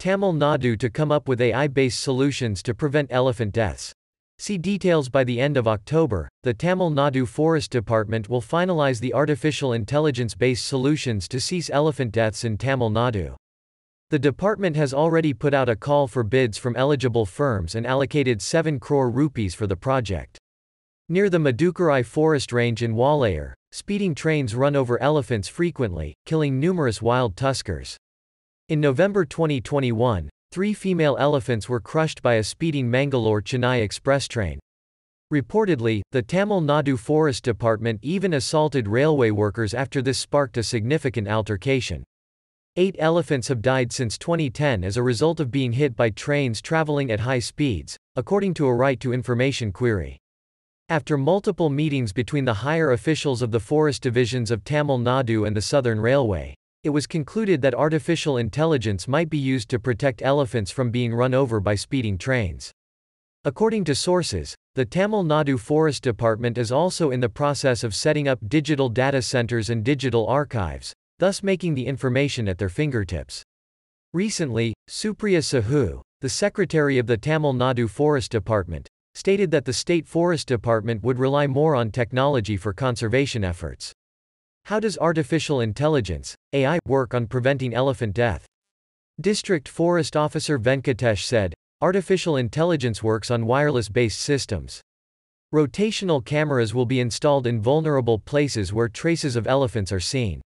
Tamil Nadu to come up with AI-based solutions to prevent elephant deaths. See details by the end of October. The Tamil Nadu Forest Department will finalize the artificial intelligence based solutions to cease elephant deaths in Tamil Nadu. The department has already put out a call for bids from eligible firms and allocated 7 crore rupees for the project. Near the Madukarai forest range in Walayar, speeding trains run over elephants frequently, killing numerous wild tuskers. In November 2021, Three female elephants were crushed by a speeding Mangalore-Chennai express train. Reportedly, the Tamil Nadu Forest Department even assaulted railway workers after this sparked a significant altercation. Eight elephants have died since 2010 as a result of being hit by trains traveling at high speeds, according to a right to information query. After multiple meetings between the higher officials of the forest divisions of Tamil Nadu and the Southern Railway, it was concluded that artificial intelligence might be used to protect elephants from being run over by speeding trains. According to sources, the Tamil Nadu Forest Department is also in the process of setting up digital data centers and digital archives, thus making the information at their fingertips. Recently, Supriya Sahu, the secretary of the Tamil Nadu Forest Department, stated that the State Forest Department would rely more on technology for conservation efforts. How does artificial intelligence, AI, work on preventing elephant death? District Forest Officer Venkatesh said, Artificial intelligence works on wireless based systems. Rotational cameras will be installed in vulnerable places where traces of elephants are seen.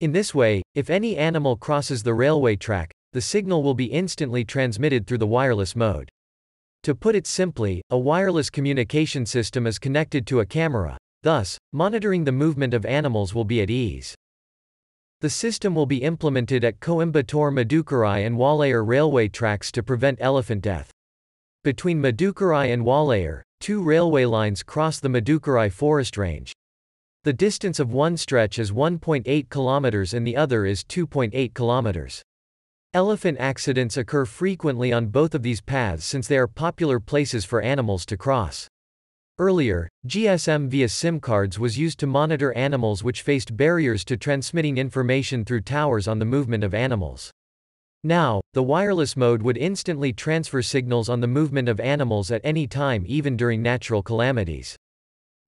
In this way, if any animal crosses the railway track, the signal will be instantly transmitted through the wireless mode. To put it simply, a wireless communication system is connected to a camera, Thus, monitoring the movement of animals will be at ease. The system will be implemented at Coimbatore Madukarai and Walayar railway tracks to prevent elephant death. Between Madukarai and Walayar, two railway lines cross the Madukarai forest range. The distance of one stretch is 1.8 kilometers and the other is 2.8 kilometers. Elephant accidents occur frequently on both of these paths since they are popular places for animals to cross. Earlier, GSM via SIM cards was used to monitor animals which faced barriers to transmitting information through towers on the movement of animals. Now, the wireless mode would instantly transfer signals on the movement of animals at any time even during natural calamities.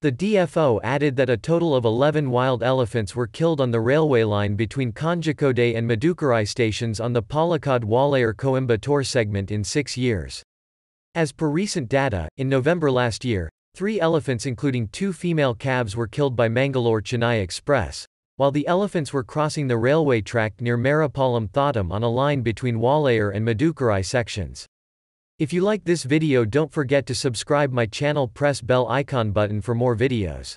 The DFO added that a total of 11 wild elephants were killed on the railway line between Kanjikode and Madukarai stations on the Palakkad Walayar Coimbatore segment in six years. As per recent data, in November last year, Three elephants including two female calves were killed by Mangalore-Chennai Express, while the elephants were crossing the railway track near Marapalam Thatam on a line between Walayar and Madukarai sections. If you like this video don't forget to subscribe my channel press bell icon button for more videos.